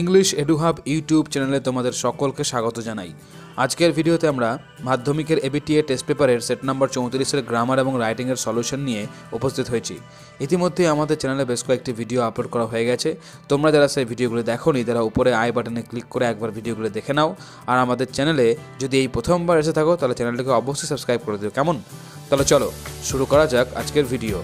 English এডুহাব YouTube চ্যানেলে তোমাদের সকলকে স্বাগত জানাই। আজকের ভিডিওতে আমরা মাধ্যমিকের এবিটিএ টেস্ট পেপারের সেট নাম্বার চৌত্রিশের গ্রামার এবং রাইটিংয়ের সলিউশন নিয়ে উপস্থিত হয়েছি। ইতিমধ্যে আমাদের চ্যানেলে বেশ কয়েকটি ভিডিও আপলোড করা হয়ে গেছে। তোমরা যারা সেই ভিডিওগুলো দেখোনি, তারা উপরে আই বাটনে ক্লিক করে একবার ভিডিওগুলো দেখে নাও। আর আমাদের চ্যানেলে যদি এই প্রথমবার এসে থাকো, তাহলে চ্যানেলটিকে অবশ্যই সাবস্ক্রাইব করে দিও। কেমন? তাহলে চলো, শুরু করা যাক আজকের ভিডিও।